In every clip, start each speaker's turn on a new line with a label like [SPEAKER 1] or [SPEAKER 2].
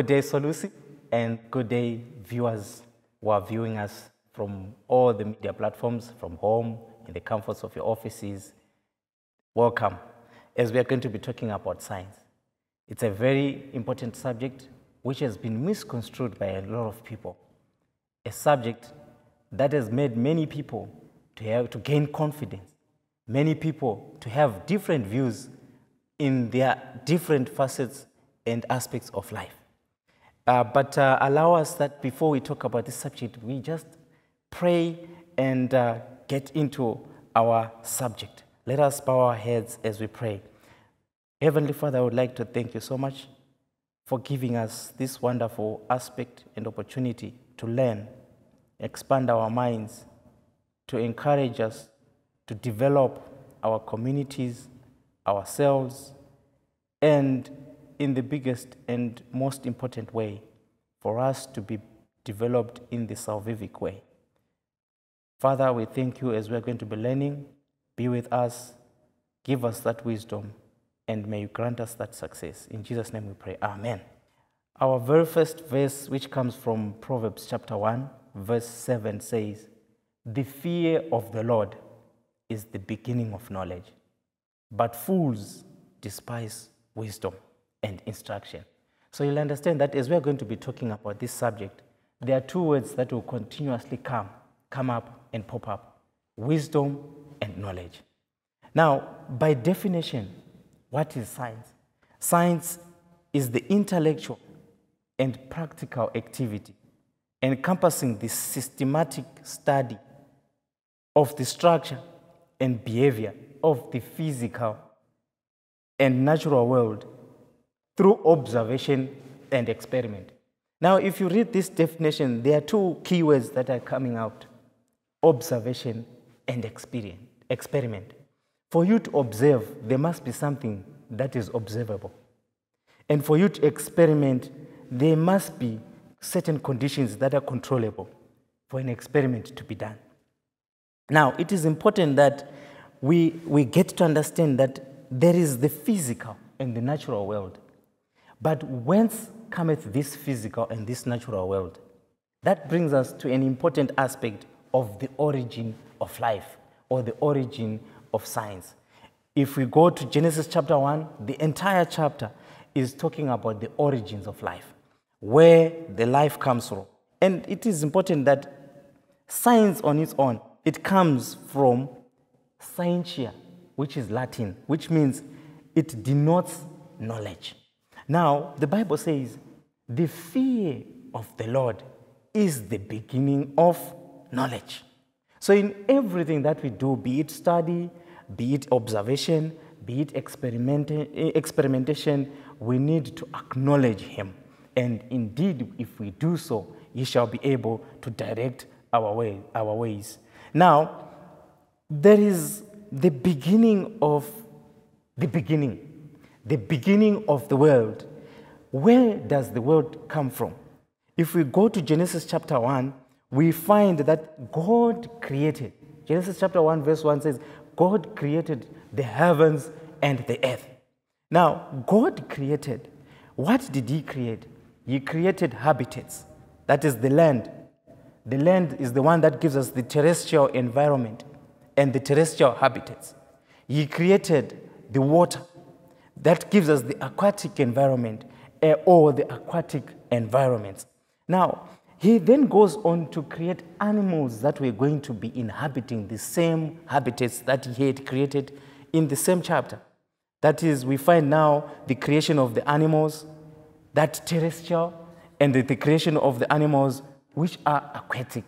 [SPEAKER 1] Good day, Solusi, and good day, viewers who are viewing us from all the media platforms, from home, in the comforts of your offices. Welcome, as we are going to be talking about science. It's a very important subject which has been misconstrued by a lot of people. A subject that has made many people to, have, to gain confidence, many people to have different views in their different facets and aspects of life. Uh, but uh, allow us that before we talk about this subject, we just pray and uh, get into our subject. Let us bow our heads as we pray. Heavenly Father, I would like to thank you so much for giving us this wonderful aspect and opportunity to learn, expand our minds, to encourage us to develop our communities, ourselves, and in the biggest and most important way, for us to be developed in the salvific way. Father, we thank you as we're going to be learning. Be with us, give us that wisdom, and may you grant us that success. In Jesus' name we pray. Amen. Our very first verse, which comes from Proverbs chapter 1, verse 7, says, The fear of the Lord is the beginning of knowledge, but fools despise wisdom and instruction. So you'll understand that as we're going to be talking about this subject, there are two words that will continuously come, come up and pop up wisdom and knowledge. Now, by definition, what is science? Science is the intellectual and practical activity encompassing the systematic study of the structure and behavior of the physical and natural world through observation and experiment. Now, if you read this definition, there are two keywords that are coming out observation and experiment. For you to observe, there must be something that is observable. And for you to experiment, there must be certain conditions that are controllable for an experiment to be done. Now, it is important that we, we get to understand that there is the physical and the natural world. But whence cometh this physical and this natural world? That brings us to an important aspect of the origin of life or the origin of science. If we go to Genesis chapter 1, the entire chapter is talking about the origins of life, where the life comes from. And it is important that science on its own, it comes from scientia, which is Latin, which means it denotes knowledge. Now, the Bible says, the fear of the Lord is the beginning of knowledge. So, in everything that we do, be it study, be it observation, be it eh, experimentation, we need to acknowledge Him. And indeed, if we do so, He shall be able to direct our, way, our ways. Now, there is the beginning of the beginning, the beginning of the world. Where does the world come from? If we go to Genesis chapter 1, we find that God created. Genesis chapter 1, verse 1 says, God created the heavens and the earth. Now, God created. What did He create? He created habitats. That is the land. The land is the one that gives us the terrestrial environment and the terrestrial habitats. He created the water. That gives us the aquatic environment eh, or the aquatic environments. Now, he then goes on to create animals that were going to be inhabiting the same habitats that he had created in the same chapter. That is, we find now the creation of the animals, that terrestrial, and the, the creation of the animals which are aquatic.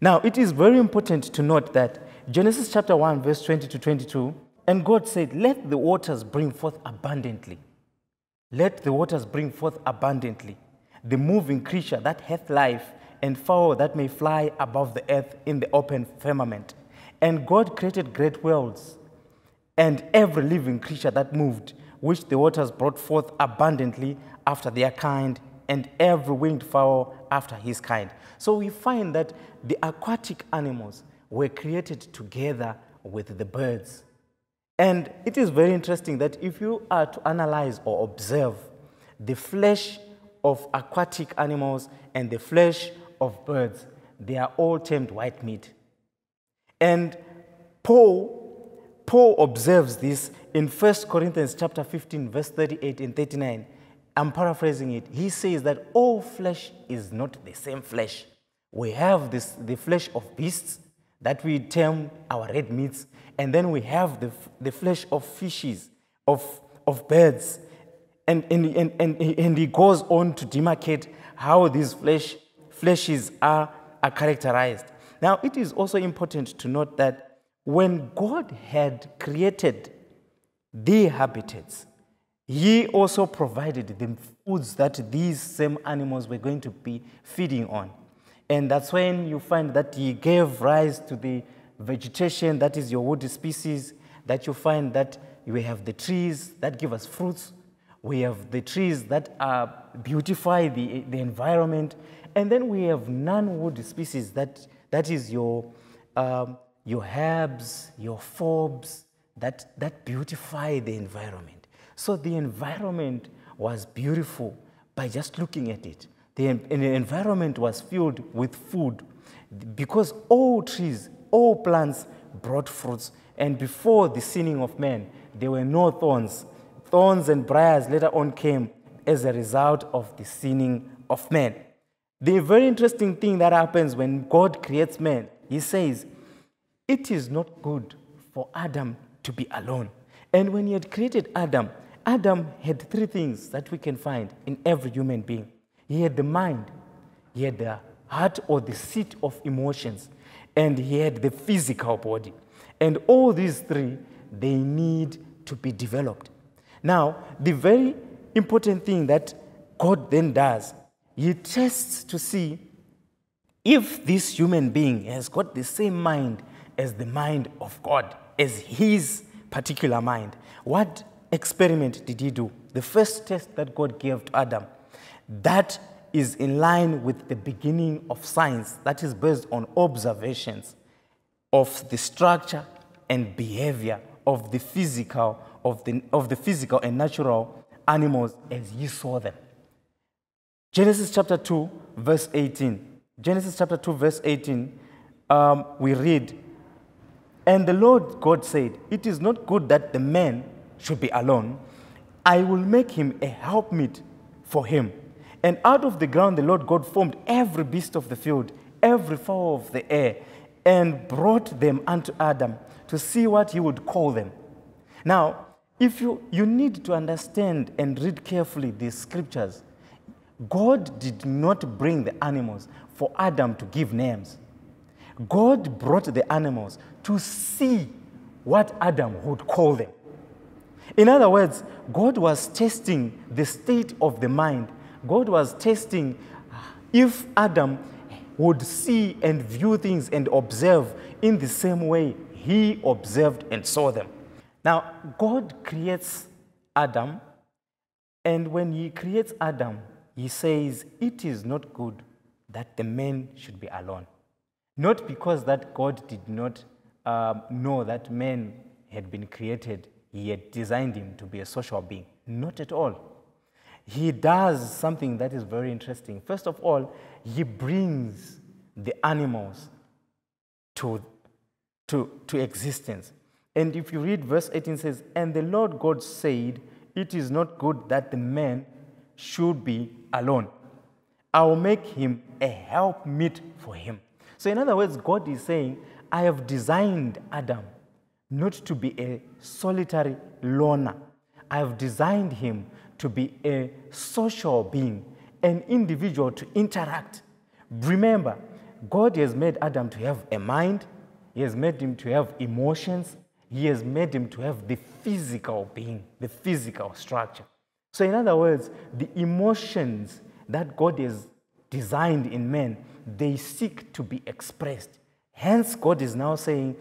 [SPEAKER 1] Now, it is very important to note that Genesis chapter 1, verse 20 to 22, and God said, Let the waters bring forth abundantly. Let the waters bring forth abundantly the moving creature that hath life, and fowl that may fly above the earth in the open firmament. And God created great worlds, and every living creature that moved, which the waters brought forth abundantly after their kind, and every winged fowl after his kind. So we find that the aquatic animals were created together with the birds. And it is very interesting that if you are to analyze or observe the flesh of aquatic animals and the flesh of birds. They are all termed white meat. And Paul, Paul observes this in 1 Corinthians chapter 15, verse 38 and 39. I'm paraphrasing it. He says that all flesh is not the same flesh. We have this, the flesh of beasts that we term our red meats, and then we have the, the flesh of fishes, of, of birds. And, and, and, and, and he goes on to demarcate how these flesh, fleshes are, are characterized. Now, it is also important to note that when God had created the habitats, He also provided the foods that these same animals were going to be feeding on. And that's when you find that he gave rise to the vegetation that is your woody species, that you find that we have the trees that give us fruits, we have the trees that uh, beautify the, the environment, and then we have non-woody species that, that is your, um, your herbs, your forbs, that, that beautify the environment. So the environment was beautiful by just looking at it the, the environment was filled with food because all trees, all plants brought fruits. And before the sinning of man, there were no thorns. Thorns and briars later on came as a result of the sinning of man. The very interesting thing that happens when God creates man, he says, It is not good for Adam to be alone. And when he had created Adam, Adam had three things that we can find in every human being he had the mind, he had the heart or the seat of emotions, and he had the physical body. And all these three, they need to be developed. Now, the very important thing that God then does, he tests to see if this human being has got the same mind as the mind of God, as his particular mind. What experiment did he do? The first test that God gave to Adam that is in line with the beginning of science that is based on observations of the structure and behavior of the physical of the, of the physical and natural animals as you saw them. Genesis chapter 2 verse 18 genesis chapter 2 verse 18 um, we read and the lord god said it is not good that the man should be alone. I will make him a helpmeet for him and out of the ground the Lord God formed every beast of the field, every fowl of the air, and brought them unto Adam to see what he would call them. Now, if you, you need to understand and read carefully these scriptures, God did not bring the animals for Adam to give names. God brought the animals to see what Adam would call them. In other words, God was testing the state of the mind God was testing if Adam would see and view things and observe in the same way he observed and saw them. Now, God creates Adam, and when he creates Adam, he says, It is not good that the man should be alone. Not because that God did not um, know that man had been created, he had designed him to be a social being. Not at all he does something that is very interesting. First of all, he brings the animals to, to, to existence. And if you read verse 18 says, And the Lord God said, It is not good that the man should be alone. I will make him a helpmeet for him. So, in other words, God is saying, I have designed Adam not to be a solitary loner. I have designed him to be a social being, an individual to interact. Remember, God has made Adam to have a mind, He has made him to have emotions, He has made him to have the physical being, the physical structure. So, in other words, the emotions that God has designed in men, they seek to be expressed. Hence, God is now saying,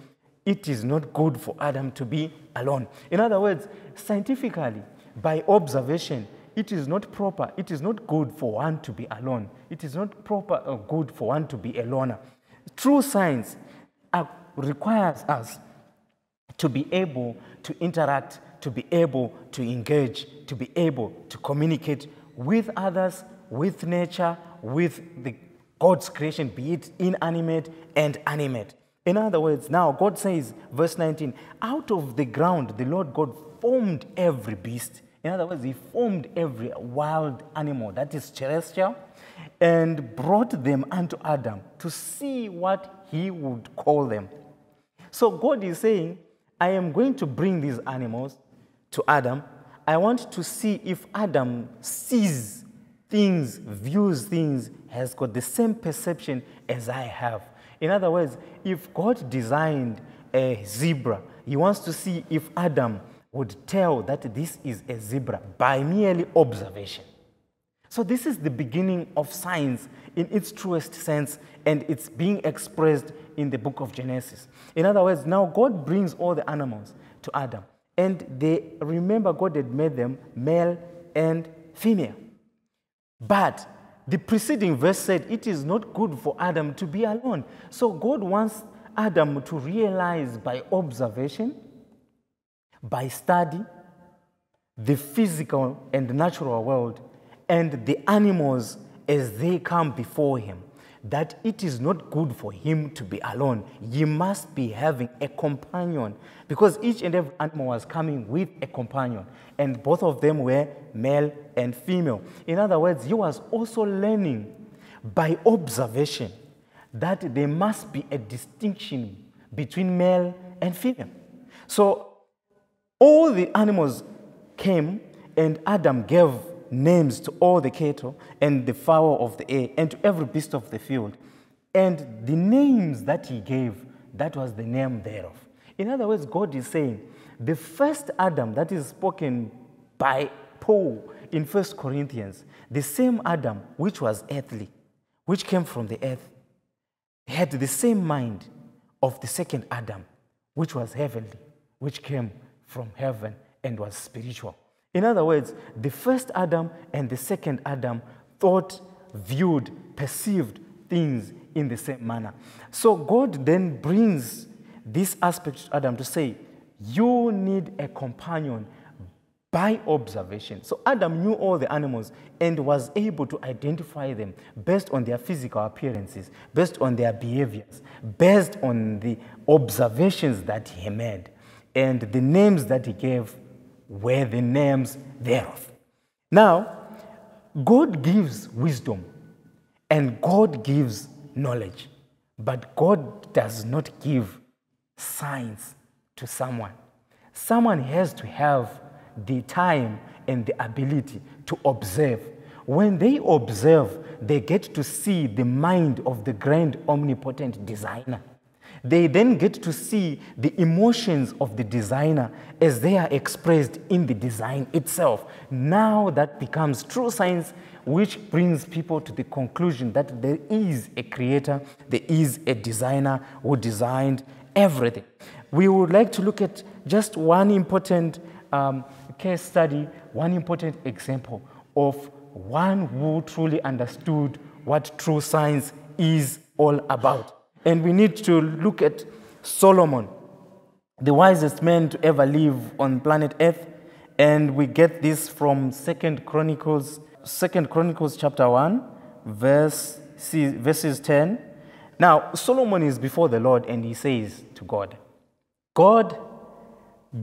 [SPEAKER 1] it is not good for Adam to be alone. In other words, scientifically, by observation, it is not proper, it is not good for one to be alone. It is not proper or good for one to be a loner. True science uh, requires us to be able to interact, to be able to engage, to be able to communicate with others, with nature, with the God's creation, be it inanimate and animate. In other words, now God says, verse 19, out of the ground the Lord God formed every beast. In other words, He formed every wild animal that is terrestrial and brought them unto Adam to see what he would call them. So God is saying, I am going to bring these animals to Adam. I want to see if Adam sees things, views things, has got the same perception as I have. In other words, if God designed a zebra, he wants to see if Adam would tell that this is a zebra by merely observation. So, this is the beginning of science in its truest sense, and it's being expressed in the book of Genesis. In other words, now God brings all the animals to Adam, and they remember God had made them male and female. But the preceding verse said it is not good for Adam to be alone. So, God wants Adam to realize by observation, by study, the physical and natural world and the animals as they come before him that it is not good for him to be alone. He must be having a companion because each and every animal was coming with a companion, and both of them were male and female. In other words, he was also learning by observation that there must be a distinction between male and female. So all the animals came, and Adam gave names to all the cattle and the fowl of the air and to every beast of the field. And the names that he gave, that was the name thereof. In other words, God is saying the first Adam that is spoken by Paul in First Corinthians, the same Adam which was earthly, which came from the earth, had the same mind of the second Adam, which was heavenly, which came from heaven and was spiritual. In other words, the first Adam and the second Adam thought, viewed, perceived things in the same manner. So God then brings this aspect to Adam to say, You need a companion by observation. So Adam knew all the animals and was able to identify them based on their physical appearances, based on their behaviors, based on the observations that he made, and the names that he gave were the names thereof. Now, God gives wisdom and God gives knowledge, but God does not give signs to someone. Someone has to have the time and the ability to observe. When they observe, they get to see the mind of the grand omnipotent designer. They then get to see the emotions of the designer as they are expressed in the design itself. Now that becomes true science, which brings people to the conclusion that there is a creator, there is a designer who designed everything. We would like to look at just one important um, case study, one important example of one who truly understood what true science is all about. And we need to look at Solomon, the wisest man to ever live on planet Earth. And we get this from Second Chronicles, Second Chronicles chapter 1, verse, verses 10. Now, Solomon is before the Lord and he says to God, God,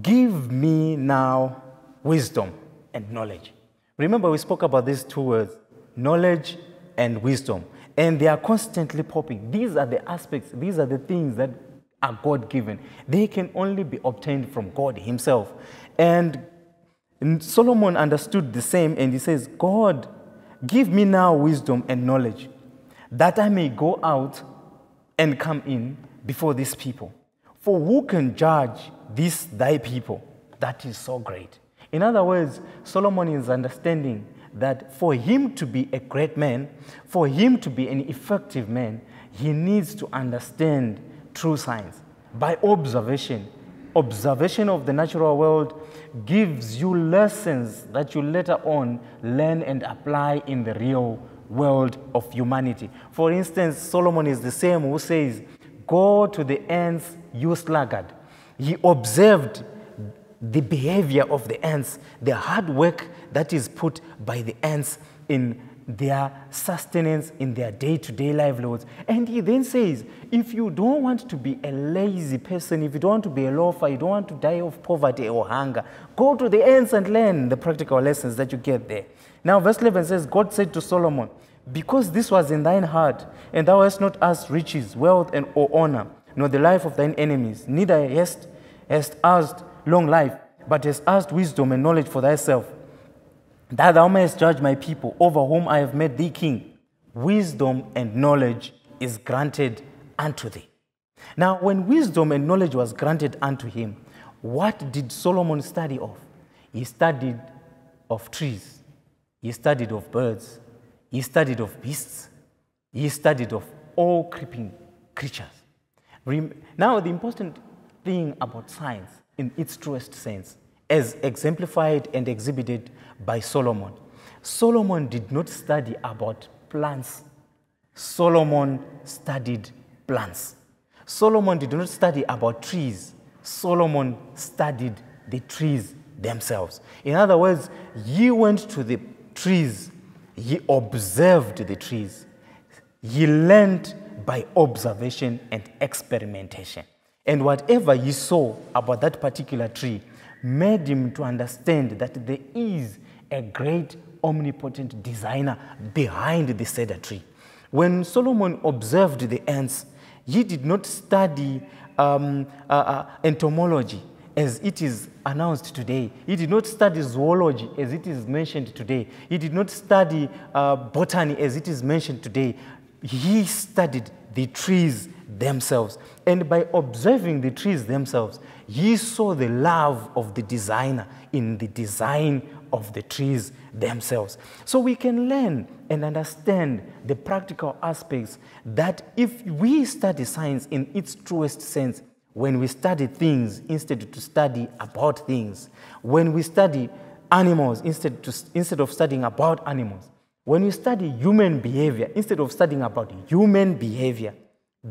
[SPEAKER 1] give me now wisdom and knowledge. Remember, we spoke about these two words knowledge and wisdom and they are constantly popping. These are the aspects, these are the things that are God given. They can only be obtained from God Himself. And Solomon understood the same, and he says, God, give me now wisdom and knowledge, that I may go out and come in before these people. For who can judge this thy people that is so great? In other words, Solomon is understanding that for him to be a great man, for him to be an effective man, he needs to understand true science by observation. Observation of the natural world gives you lessons that you later on learn and apply in the real world of humanity. For instance, Solomon is the same who says, Go to the ants, you sluggard. He observed the behavior of the ants, the hard work that is put by the ants in their sustenance in their day to day livelihoods. And he then says, if you don't want to be a lazy person, if you don't want to be a loafer, you don't want to die of poverty or hunger, go to the ants and learn the practical lessons that you get there. Now, verse 11 says, God said to Solomon, Because this was in thine heart, and thou hast not asked riches, wealth, and or honor, nor the life of thine enemies, neither hast, hast asked long life, but hast asked wisdom and knowledge for thyself that thou mayest judge my people over whom I have made thee king. Wisdom and knowledge is granted unto thee. Now, when wisdom and knowledge was granted unto him, what did Solomon study of? He studied of trees, he studied of birds, he studied of beasts, he studied of all creeping creatures. Now, the important thing about science, in its truest sense, as exemplified and exhibited by Solomon. Solomon did not study about plants. Solomon studied plants. Solomon did not study about trees. Solomon studied the trees themselves. In other words, he went to the trees, he observed the trees, he learned by observation and experimentation. And whatever he saw about that particular tree made him to understand that there is a great omnipotent designer behind the cedar tree. When Solomon observed the ants, he did not study um, uh, uh, entomology as it is announced today. He did not study zoology as it is mentioned today. He did not study uh, botany as it is mentioned today. He studied the trees themselves. And by observing the trees themselves, he saw the love of the designer in the design of the trees themselves. So we can learn and understand the practical aspects that if we study science in its truest sense, when we study things instead to study about things, when we study animals instead, to, instead of studying about animals, when we study human behavior instead of studying about human behavior,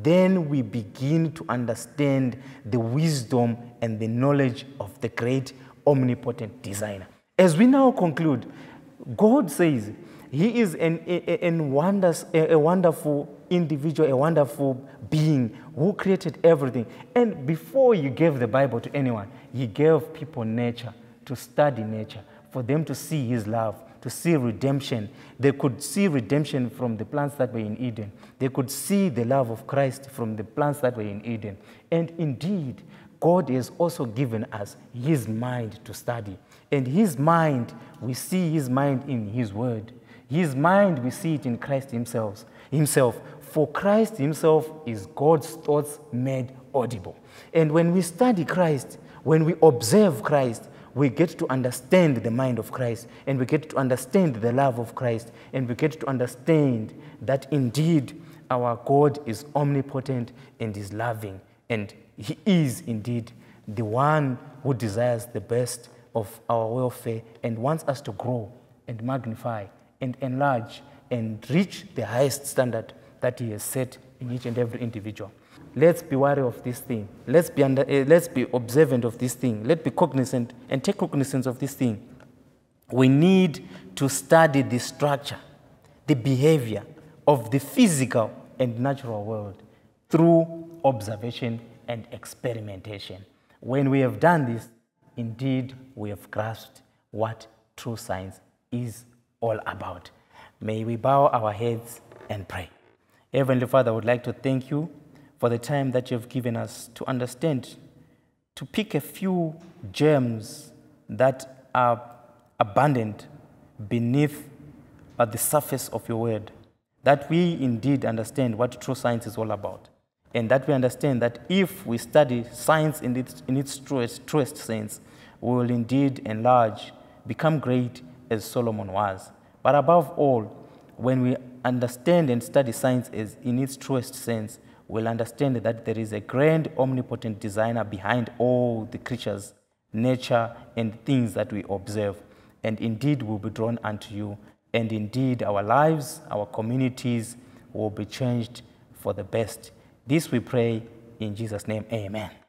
[SPEAKER 1] then we begin to understand the wisdom and the knowledge of the great omnipotent designer. As we now conclude, God says He is an, a, a, wonders, a, wonderful individual, a wonderful being who created everything. And before He gave the Bible to anyone, He gave people nature to study nature, for them to see His love, to see redemption. They could see redemption from the plants that were in Eden. They could see the love of Christ from the plants that were in Eden. And indeed, God has also given us His mind to study. And His mind, we see His mind in His Word. His mind, we see it in Christ Himself. Himself. For Christ Himself is God's thoughts made audible. And when we study Christ, when we observe Christ, we get to understand the mind of Christ and we get to understand the love of Christ and we get to understand that indeed our God is omnipotent and is loving and He is indeed the one who desires the best of our welfare and wants us to grow and magnify and enlarge and reach the highest standard that He has set in each and every individual. Let's be wary of this thing. Let's be, under, uh, let's be observant of this thing. Let's be cognizant and take cognizance of this thing. We need to study the structure, the behavior of the physical and natural world through observation and experimentation. When we have done this, indeed, we have grasped what true science is all about. May we bow our heads and pray. Heavenly Father, I would like to thank you for the time that you have given us to understand, to pick a few gems that are abundant beneath at the surface of your word, that we indeed understand what true science is all about, and that we understand that if we study science in its, in its truest, truest sense, we will indeed enlarge, become great as Solomon was. But above all, when we understand and study science as in its truest sense, will understand that there is a grand, omnipotent designer behind all the creatures, nature, and things that we observe. And indeed, will be drawn unto you. And indeed, our lives, our communities will be changed for the best. This we pray in Jesus' name. Amen.